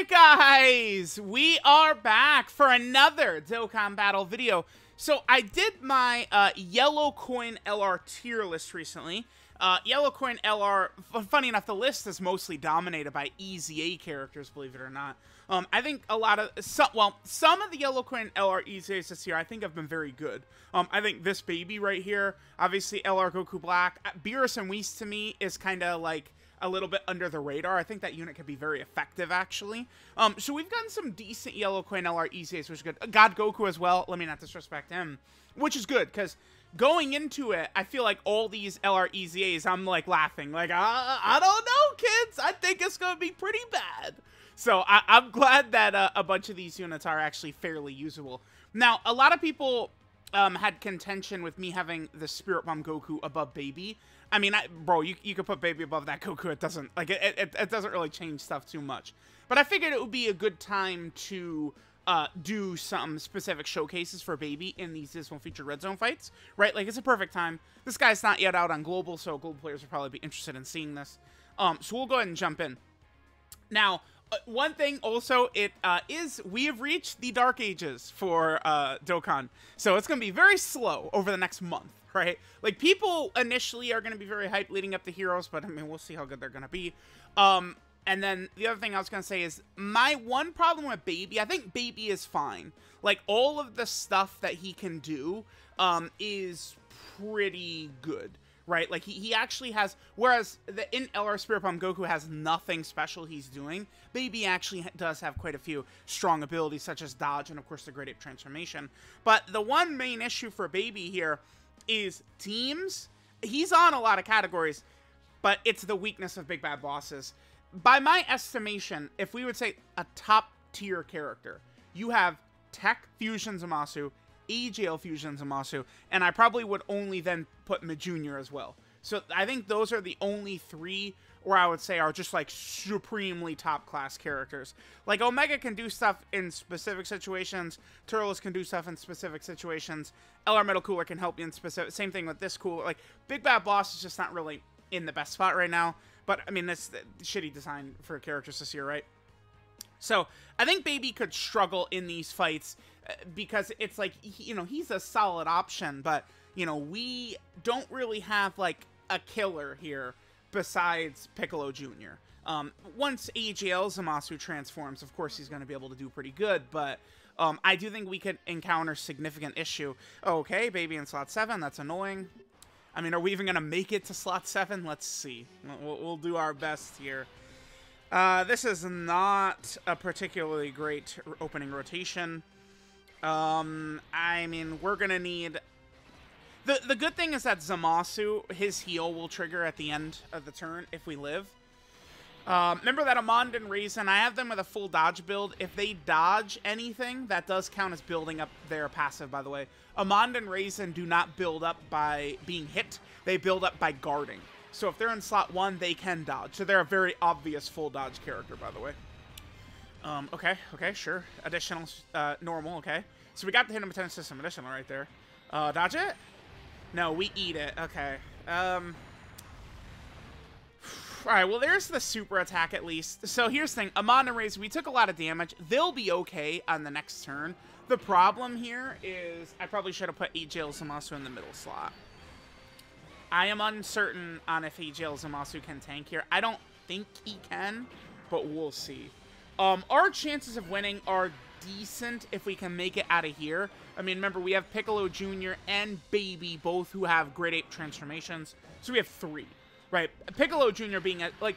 right, guys, we are back for another Dokkan Battle video. So I did my uh, Yellow Coin LR tier list recently. Uh, Yellow Coin LR, funny enough, the list is mostly dominated by EZA characters, believe it or not. Um, I think a lot of, some, well, some of the Yellow Coin LR EZAs this year I think have been very good. Um, I think this baby right here, obviously LR Goku Black, uh, Beerus and Whis to me is kind of like a little bit under the radar. I think that unit could be very effective, actually. Um, so we've gotten some decent Yellow Coin LR EZAs, which is good. God Goku as well. Let me not disrespect him, which is good, because going into it, I feel like all these LR EZAs, I'm like laughing. Like, I, I don't know, kids. I think it's going to be pretty bad. So I, am glad that uh, a bunch of these units are actually fairly usable. Now, a lot of people um, had contention with me having the Spirit Bomb Goku above Baby. I mean, I, bro, you, you could put Baby above that Goku. It doesn't, like, it, it, it doesn't really change stuff too much. But I figured it would be a good time to uh, do some specific showcases for Baby in these Dismal Featured Red Zone fights, right? Like, it's a perfect time. This guy's not yet out on Global, so Global players will probably be interested in seeing this. Um, so we'll go ahead and jump in. Now, uh, one thing also, it uh, is we have reached the Dark Ages for uh, Dokkan, so it's going to be very slow over the next month, right? Like, people initially are going to be very hyped leading up to Heroes, but I mean, we'll see how good they're going to be. Um, and then the other thing I was going to say is my one problem with Baby, I think Baby is fine. Like, all of the stuff that he can do um, is pretty good right? Like he, he actually has, whereas the in LR Spirit Bomb Goku has nothing special he's doing, Baby actually does have quite a few strong abilities such as dodge and of course the Great Ape Transformation. But the one main issue for Baby here is teams. He's on a lot of categories, but it's the weakness of Big Bad Bosses. By my estimation, if we would say a top tier character, you have Tech Fusion Zamasu, AGL Fusion Zamasu, and I probably would only then put Junior as well. So I think those are the only three where I would say are just like supremely top class characters. Like Omega can do stuff in specific situations, Turles can do stuff in specific situations, LR Metal Cooler can help you in specific. Same thing with this cooler. Like Big Bad Boss is just not really in the best spot right now. But I mean, that's shitty design for characters this year, right? So I think Baby could struggle in these fights uh, because it's like you know he's a solid option, but you know we don't really have like a killer here besides Piccolo Jr. Um, once AGL Zamasu transforms, of course he's going to be able to do pretty good, but um, I do think we could encounter significant issue. Okay, baby in slot 7, that's annoying. I mean, are we even going to make it to slot 7? Let's see. We'll, we'll do our best here. Uh, this is not a particularly great opening rotation. Um, I mean, we're going to need... The, the good thing is that Zamasu, his heal will trigger at the end of the turn if we live. Uh, remember that Amon and Raisin, I have them with a full dodge build. If they dodge anything, that does count as building up their passive, by the way. Amon and Raisin do not build up by being hit. They build up by guarding. So if they're in slot one, they can dodge. So they're a very obvious full dodge character, by the way. Um, okay, okay, sure. Additional, uh, normal, okay. So we got the hidden potential system additional right there. Uh, dodge it? No, we eat it. Okay. Um... Alright, well, there's the super attack at least. So here's the thing. Amon Raise, we took a lot of damage. They'll be okay on the next turn. The problem here is I probably should have put AGL Zamasu in the middle slot. I am uncertain on if AGL Zamasu can tank here. I don't think he can, but we'll see. Um, our chances of winning are decent if we can make it out of here. I mean, remember, we have Piccolo Jr. and Baby, both who have Great Ape transformations. So we have three, right? Piccolo Jr. being, a, like,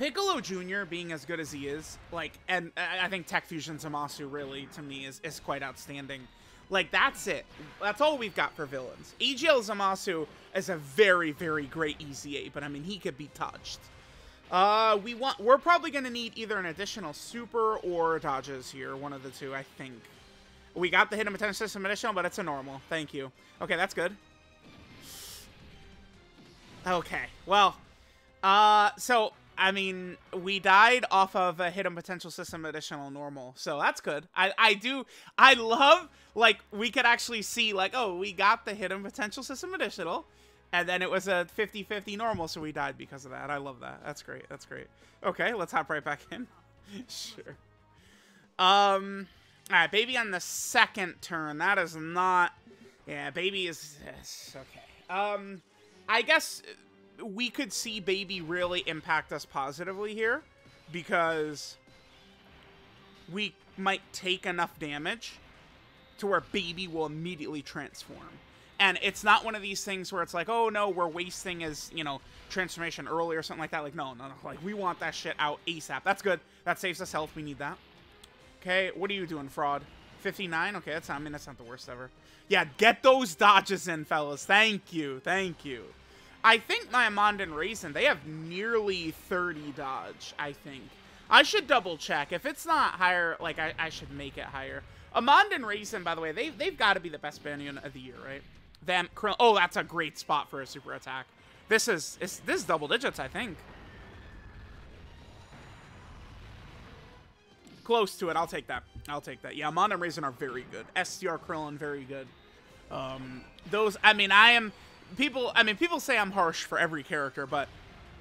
Piccolo Jr. being as good as he is, like, and I think Tech Fusion Zamasu really, to me, is, is quite outstanding. Like, that's it. That's all we've got for villains. AGL Zamasu is a very, very great EZA, but I mean, he could be touched. Uh, we want, we're probably going to need either an additional super or dodges here, one of the two, I think. We got the hidden potential system additional, but it's a normal. Thank you. Okay, that's good. Okay, well, uh, so I mean, we died off of a hidden potential system additional normal, so that's good. I I do I love like we could actually see like oh we got the hidden potential system additional, and then it was a 50-50 normal, so we died because of that. I love that. That's great. That's great. Okay, let's hop right back in. sure. Um, all right, baby on the second turn. That is not. Yeah, baby is okay. Um, I guess we could see baby really impact us positively here because we might take enough damage to where baby will immediately transform. And it's not one of these things where it's like, oh no, we're wasting his, you know, transformation early or something like that. Like, no, no, no. Like, we want that shit out ASAP. That's good. That saves us health. We need that. Okay, what are you doing, fraud? 59? Okay, that's not, I mean, that's not the worst ever. Yeah, get those dodges in, fellas. Thank you. Thank you. I think my Amon and Raisin, they have nearly 30 dodge, I think. I should double check. If it's not higher, like, I, I should make it higher. Amon and Raisin, by the way, they, they've got to be the best Banyan of the year, right? Them, oh, that's a great spot for a super attack. This is, this is double digits, I think. Close to it. I'll take that. I'll take that. Yeah, and Raisin are very good. STR Krillin, very good. Um, those, I mean, I am, people, I mean, people say I'm harsh for every character, but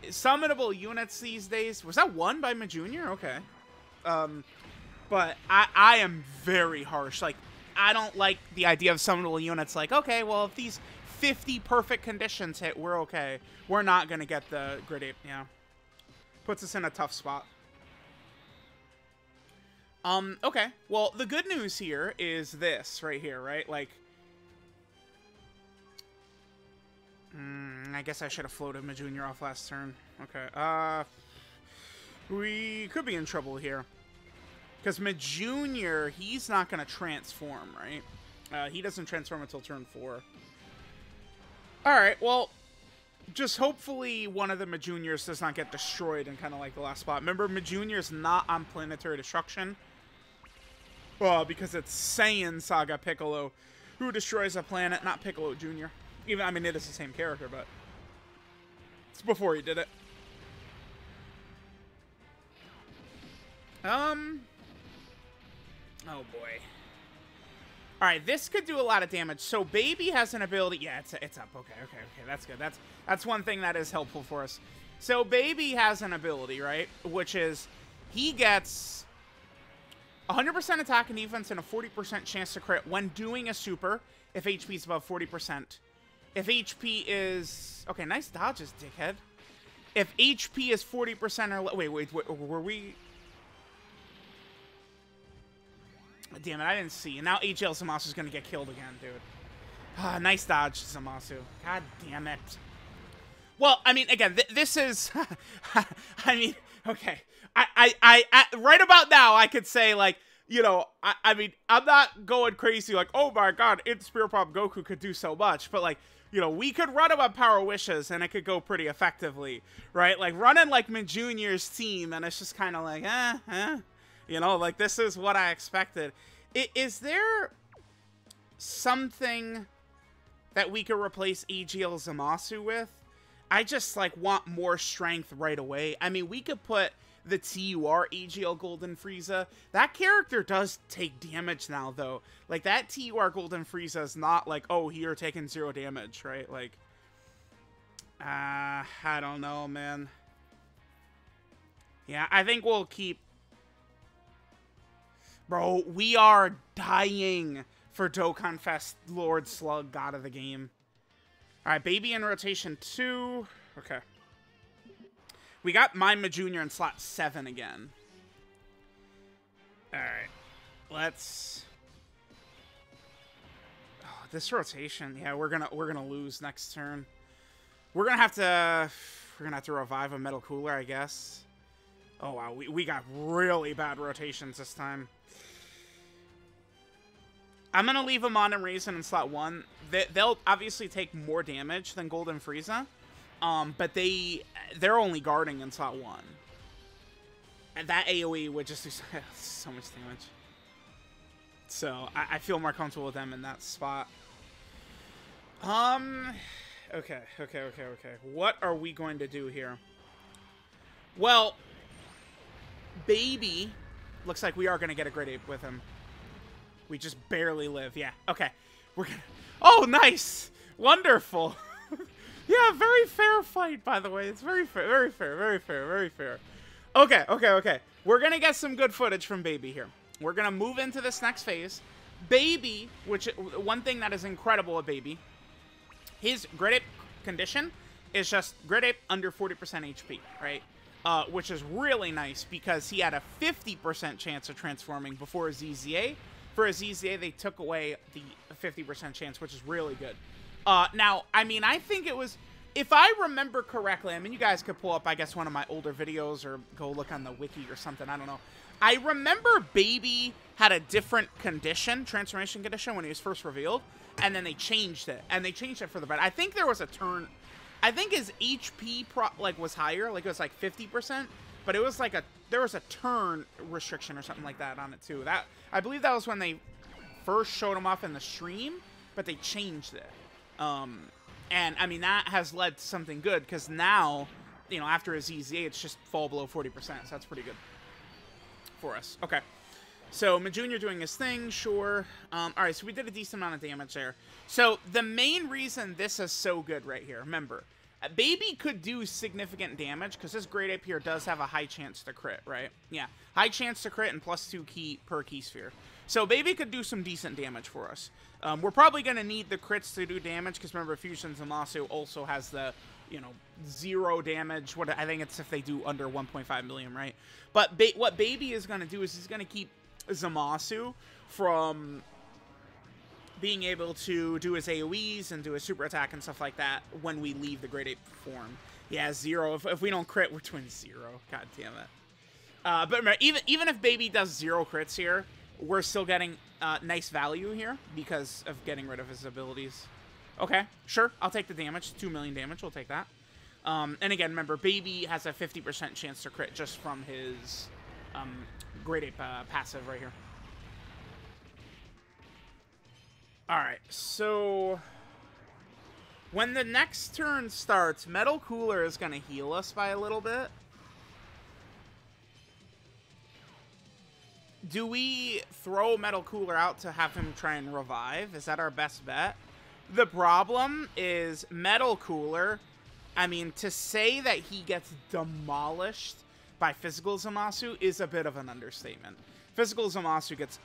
summonable units these days, was that one by Majunior? Okay. Um, but I, I am very harsh. Like, I don't like the idea of summonable units like, okay, well, if these 50 perfect conditions hit, we're okay. We're not going to get the Great Ape, yeah. Puts us in a tough spot. Um, okay. Well, the good news here is this right here, right? Like, mm, I guess I should have floated Majunior off last turn. Okay. Uh, we could be in trouble here. Because Majunior, he's not going to transform, right? Uh, he doesn't transform until turn four. Alright, well, just hopefully one of the Majuniors does not get destroyed in kind of like the last spot. Remember, Majunior's not on Planetary Destruction. Well, because it's Saiyan Saga Piccolo who destroys a planet, not Piccolo Jr. Even, I mean, it is the same character, but it's before he did it. Um, oh boy. Alright, this could do a lot of damage. So Baby has an ability... Yeah, it's, it's up. Okay, okay, okay. That's good. That's, that's one thing that is helpful for us. So Baby has an ability, right? Which is he gets 100% attack and defense and a 40% chance to crit when doing a super if HP is above 40%. If HP is... Okay, nice dodges, dickhead. If HP is 40% or... Wait, wait, wait, were we... Damn it, I didn't see. And now AGL Zamasu is going to get killed again, dude. Ah, nice dodge, Zamasu. God damn it. Well, I mean, again, th this is... I mean, okay. I, I, I, I, right about now, I could say, like, you know, I, I mean, I'm not going crazy, like, oh my god, in Spirit Bomb Goku could do so much, but, like, you know, we could run him on Power Wishes, and it could go pretty effectively, right? Like, running, like, Majunior's team, and it's just kind of like, eh, eh, you know, like, this is what I expected. I, is there something that we could replace AGL Zamasu with? I just, like, want more strength right away. I mean, we could put the TUR AGL Golden Frieza. That character does take damage now, though. Like, that TUR Golden Frieza is not like, oh, you're taking zero damage, right? Like, uh, I don't know, man. Yeah, I think we'll keep... Bro, we are dying for Dokkan Fest Lord Slug, God of the game. Alright, Baby in rotation two. Okay. We got Mima Jr. in slot 7 again. Alright. Let's... Oh, this rotation, yeah, we're gonna we're gonna lose next turn. We're gonna have to we're gonna have to revive a metal cooler, I guess. Oh wow, we, we got really bad rotations this time. I'm gonna leave Amon and Raisin in slot one. They, they'll obviously take more damage than Golden Frieza. Um, but they they're only guarding in slot one. And that AoE would just do so much damage. So I, I feel more comfortable with them in that spot. Um, okay, okay, okay, okay. What are we going to do here? Well, baby, looks like we are going to get a great Ape with him. We just barely live. Yeah, okay. We're gonna... Oh, nice! Wonderful! Yeah, very fair fight, by the way. It's very fair, very fair, very fair, very fair. Okay, okay, okay. We're gonna get some good footage from Baby here. We're gonna move into this next phase. Baby, which one thing that is incredible at Baby, his Great Ape condition is just Great Ape under 40% HP, right? Uh, which is really nice because he had a 50% chance of transforming before EZA. For a EZA, they took away the 50% chance, which is really good. Uh, now, I mean, I think it was if I remember correctly, I mean, you guys could pull up, I guess, one of my older videos or go look on the wiki or something. I don't know. I remember Baby had a different condition, transformation condition, when he was first revealed, and then they changed it, and they changed it for the better. I think there was a turn. I think his HP pro like was higher, like it was like 50%, but it was like a there was a turn restriction or something like that on it too. That I believe that was when they first showed them off in the stream, but they changed it. Um, and, I mean, that has led to something good, because now, you know, after a EZA, it's just fall below 40%, so that's pretty good for us. Okay. So, Junior doing his thing, sure. Um, Alright, so we did a decent amount of damage there. So, the main reason this is so good right here, remember, Baby could do significant damage, because this Great Ape here does have a high chance to crit, right? Yeah, high chance to crit and plus 2 Ki per Ki sphere. So Baby could do some decent damage for us. Um, we're probably going to need the crits to do damage, because remember, Fusion Zamasu also has the, you know, zero damage. What I think it's if they do under 1.5 million, right? But ba what Baby is going to do is he's going to keep Zamasu from being able to do his AoEs and do his super attack and stuff like that when we leave the Great Ape form. Yeah, zero. If, if we don't crit, we're twin zero. God damn it. Uh, but remember, even even if Baby does zero crits here, we're still getting uh, nice value here because of getting rid of his abilities. Okay, sure. I'll take the damage. 2 million damage. We'll take that. Um, and again, remember, Baby has a 50% chance to crit just from his um, Great Ape uh, passive right here. Alright, so... When the next turn starts, Metal Cooler is going to heal us by a little bit. do we throw Metal Cooler out to have him try and revive? Is that our best bet? The problem is Metal Cooler, I mean, to say that he gets demolished by Physical Zamasu is a bit of an understatement. Physical Zamasu gets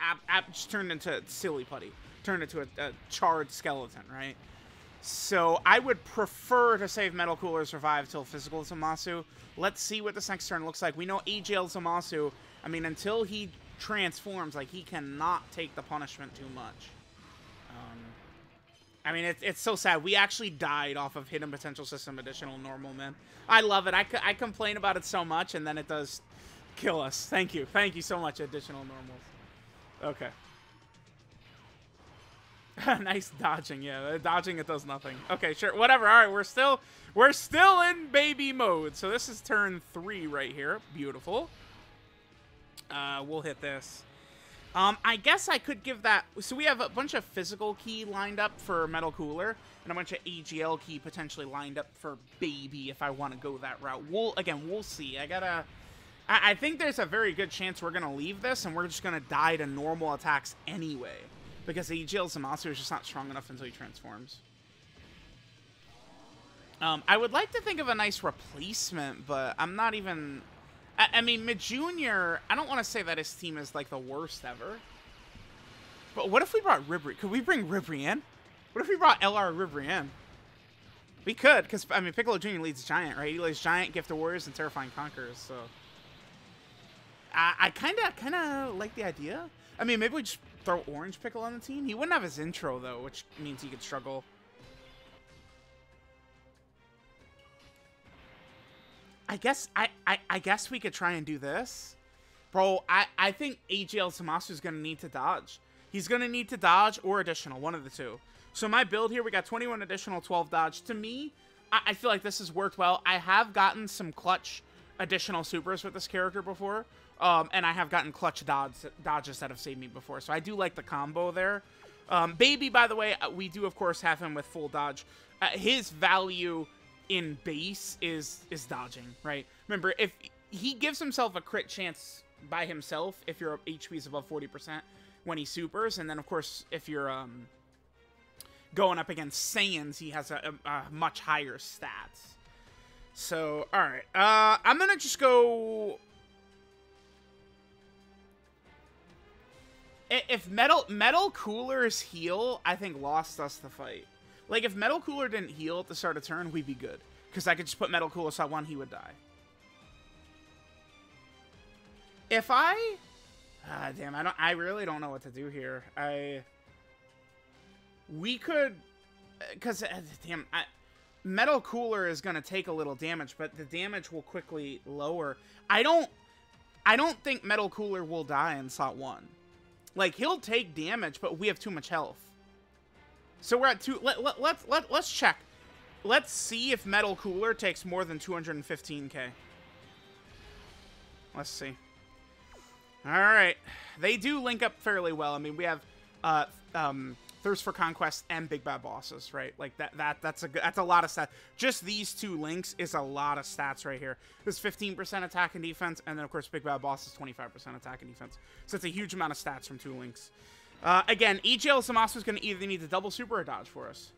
ab, ab, just turned into silly putty, turned into a, a charred skeleton, right? So I would prefer to save Metal Cooler survive till Physical Zamasu. Let's see what this next turn looks like. We know AGL Zamasu I mean, until he transforms, like, he cannot take the punishment too much. Um, I mean, it's, it's so sad. We actually died off of Hidden Potential System Additional Normal, man. I love it. I, I complain about it so much, and then it does kill us. Thank you. Thank you so much, Additional Normals. Okay. nice dodging, yeah. Dodging it does nothing. Okay, sure. Whatever. All right, we're still we're still in baby mode. So this is turn three right here. Beautiful. Uh, we'll hit this. Um, I guess I could give that... So we have a bunch of physical Ki lined up for Metal Cooler, and a bunch of AGL Ki potentially lined up for Baby if I want to go that route. We'll Again, we'll see. I gotta... I, I think there's a very good chance we're gonna leave this, and we're just gonna die to normal attacks anyway. Because AGL Zamasu is just not strong enough until he transforms. Um, I would like to think of a nice replacement, but I'm not even... I, I mean, Junior. I don't want to say that his team is like the worst ever. But what if we brought Ribri? Could we bring Ribri in? What if we brought LR Ribri in? We could, because, I mean, Piccolo Jr. leads Giant, right? He leads Giant, Gift of Warriors, and Terrifying Conquerors, so... I, kind of, kind of like the idea. I mean, maybe we just throw Orange Piccolo on the team. He wouldn't have his intro, though, which means he could struggle I guess I, I, I guess we could try and do this. Bro, I, I think AGL Zamasu is going to need to dodge. He's going to need to dodge or additional, one of the two. So my build here, we got 21 additional, 12 dodge. To me, I, I feel like this has worked well. I have gotten some clutch additional supers with this character before. Um, and I have gotten clutch dodge, dodges that have saved me before. So I do like the combo there. Um, Baby, by the way, uh, we do, of course, have him with full dodge. Uh, his value in base is is dodging, right? Remember, if he gives himself a crit chance by himself if your HP is above 40% when he supers, and then of course if you're um going up against Saiyans, he has a, a, a much higher stats. So, alright. Uh, I'm gonna just go... If Metal Metal Cooler's heal, I think lost us the fight. Like, if Metal Cooler didn't heal at the start of turn, we'd be good. Because I could just put Metal Cooler slot 1, he would die. If I... Ah, damn, I don't. I really don't know what to do here. I... We could... Because, uh, damn, I, Metal Cooler is to take a little damage, but the damage will quickly lower. I don't... I don't think Metal Cooler will die in slot 1. Like, he'll take damage, but we have too much health. So we're at two... Let, let, let, let, let's check. Let's see if Metal Cooler takes more than 215k. Let's see. Alright. They do link up fairly well. I mean, we have uh, um, Thirst for Conquest and Big Bad Bosses, right? Like, that that that's a that's a lot of stats. Just these two links is a lot of stats right here. There's 15% attack and defense, and then, of course, Big Bad Boss is 25% attack and defense. So it's a huge amount of stats from two links. Uh, again, AGL Zamasu is going to either need to double super or dodge for us.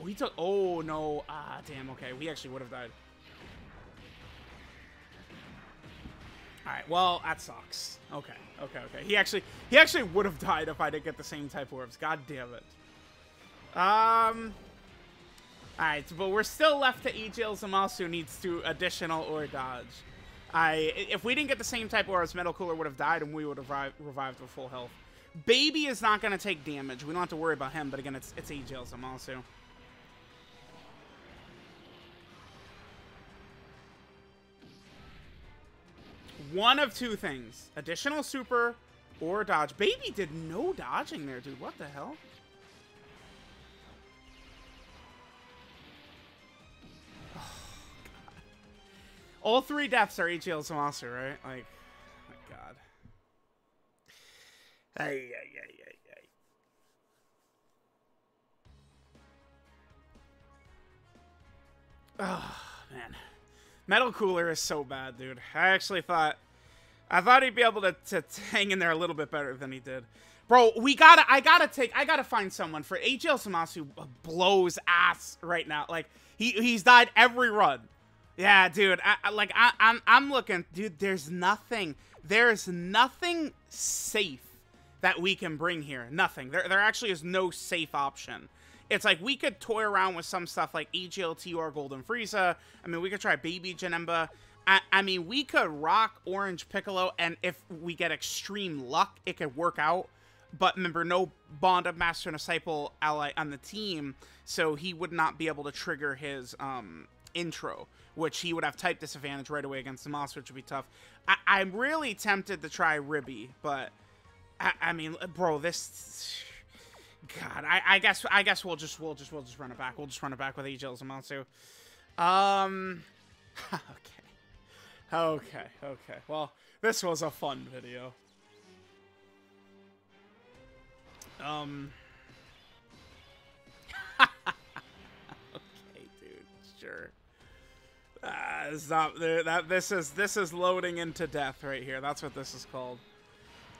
Oh, he took... Oh, no. Ah, damn. Okay, we actually would have died. Alright, well, that sucks. Okay, okay, okay. He actually he actually would have died if I didn't get the same type orbs. God damn it. Um... Alright, but we're still left to AGL Zamasu needs to additional or dodge. I If we didn't get the same type orbs, Metal Cooler would have died and we would have revived with full health. Baby is not going to take damage. We don't have to worry about him, but again, it's, it's AGL Zamasu. One of two things. Additional super or dodge. Baby did no dodging there, dude. What the hell? All three deaths are AGL Zamasu, right? Like, oh my god. Ay, ay, ay, ay, ay. Oh, man. Metal Cooler is so bad, dude. I actually thought... I thought he'd be able to, to, hang in there a little bit better than he did. Bro, we gotta... I gotta take... I gotta find someone for... AGL Zamasu blows ass right now. Like, he he's died every run. Yeah, dude. I, I, like, I, I'm, I'm looking... Dude, there's nothing... There's nothing safe that we can bring here. Nothing. There, there actually is no safe option it's like we could toy around with some stuff like AGL TUR Golden Frieza. I mean, we could try Baby Janemba. I, I, mean, we could rock Orange Piccolo, and if we get extreme luck, it could work out. But remember, no Bond of Master and Disciple ally on the team, so he would not be able to trigger his um, intro, which he would have type disadvantage right away against the monster, which would be tough. I, am really tempted to try Ribby, but I, I mean, bro, this God, I, I guess I guess we'll just we'll just we'll just run it back. We'll just run it back with AGL Zamasu. Um Okay. Okay, okay. Well, this was a fun video. Um Okay, dude. Sure. Uh, stop there. That this is this is loading into death right here. That's what this is called.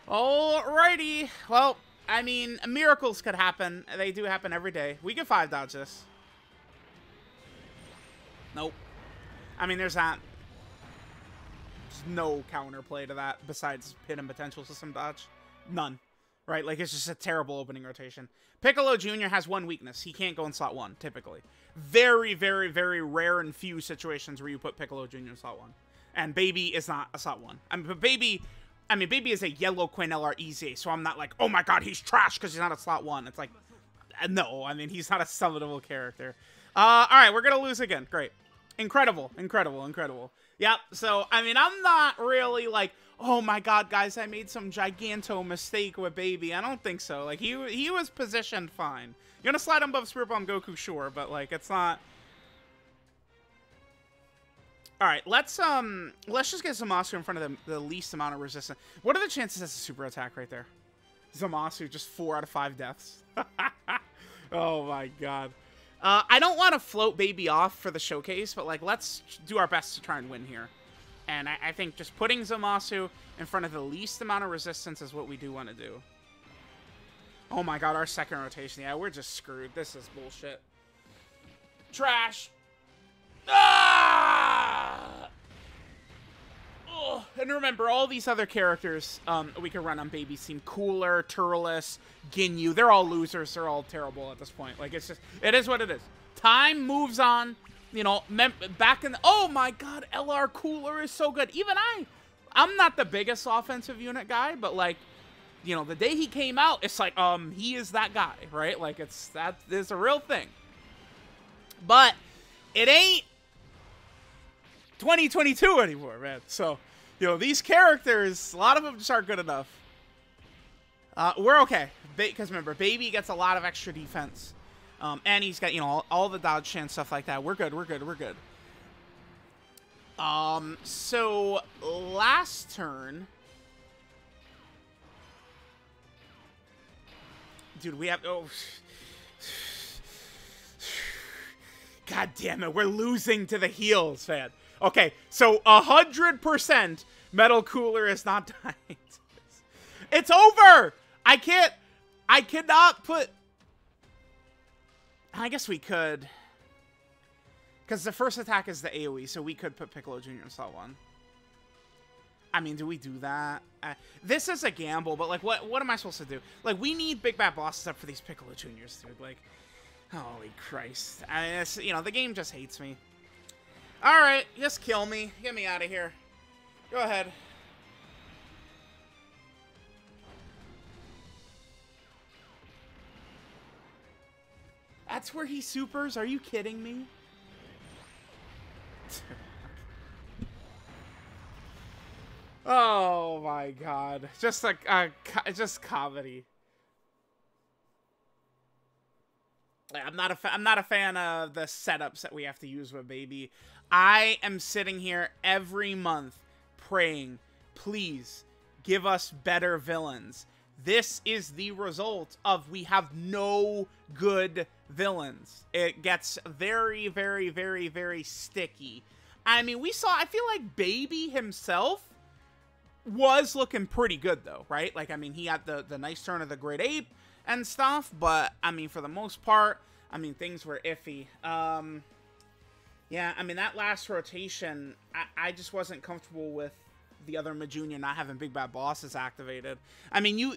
Alrighty. Well, I mean, miracles could happen. They do happen every day. We can five dodge this. Nope. I mean, there's that. There's no counterplay to that besides hidden potential system dodge. None. Right? Like, it's just a terrible opening rotation. Piccolo Jr. has one weakness. He can't go in slot one, typically. Very, very, very rare and few situations where you put Piccolo Jr. in slot one. And Baby is not a slot one. I mean, but Baby I mean, Baby is a yellow Coin LR easy, so I'm not like, oh my god, he's trash because he's not a slot one. It's like, uh, no, I mean, he's not a summonable character. Uh, all right, we're going to lose again. Great. Incredible, incredible, incredible. Yep, so, I mean, I'm not really like, oh my god, guys, I made some giganto mistake with Baby. I don't think so. Like, he he was positioned fine. You're going to slide him above Spirit Bomb Goku, sure, but, like, it's not... All right, let's um, let's just get Zamasu in front of the, the least amount of resistance. What are the chances that's a super attack right there? Zamasu, just four out of five deaths. oh my god. Uh, I don't want to float baby off for the showcase, but like let's do our best to try and win here. And I, I think just putting Zamasu in front of the least amount of resistance is what we do want to do. Oh my god, our second rotation. Yeah, we're just screwed. This is bullshit. Trash. Ah! Oh, and remember, all these other characters um, we could run on Baby seem cooler, Turles, Ginyu. They're all losers. They're all terrible at this point. Like, it's just, it is what it is. Time moves on. You know, back in the, oh my god, LR Cooler is so good. Even I, I'm not the biggest offensive unit guy, but like, you know, the day he came out, it's like, um, he is that guy, right? Like, it's, that is a real thing. But, it ain't 2022 anymore, man. So, you know, these characters, a lot of them just aren't good enough. Uh, we're okay. Because remember, Baby gets a lot of extra defense. Um, and he's got, you know, all, all the dodge chance stuff like that. We're good, we're good, we're good. Um, so last turn... Dude, we have... Oh... God damn it, we're losing to the heals, man. Okay, so 100% Metal Cooler is not dying. it's over! I can't... I cannot put I guess we could. Because the first attack is the AoE, so we could put Piccolo Jr. in slot 1. I mean, do we do that? Uh, this is a gamble, but, like, what what am I supposed to do? Like, we need big bad bosses up for these Piccolo Juniors, dude. Like, holy Christ. I mean, you know, the game just hates me. Alright, just kill me. Get me out of here. Go ahead. That's where he supers? Are you kidding me? oh my god. Just like uh, just comedy. I'm not a I'm not a fan of the setups that we have to use with baby. I am sitting here every month praying, please give us better villains. This is the result of we have no good villains. It gets very, very, very, very sticky. I mean, we saw, I feel like Baby himself was looking pretty good, though, right? Like, I mean, he had the, the nice turn of the Great Ape and stuff, but, I mean, for the most part, I mean, things were iffy. Um, yeah, I mean, that last rotation, I, I just wasn't comfortable with the other Majunior not having Big Bad Bosses activated. I mean, you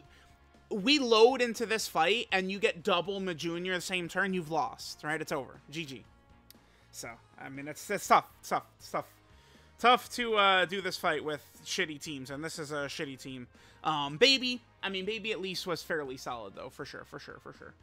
we load into this fight and you get double Majunior the same turn, you've lost, right? It's over. GG. So, I mean, it's, it's tough. It's tough. It's tough. Tough to uh, do this fight with shitty teams, and this is a shitty team. Um, Baby, I mean, Baby at least was fairly solid, though, for sure, for sure, for sure.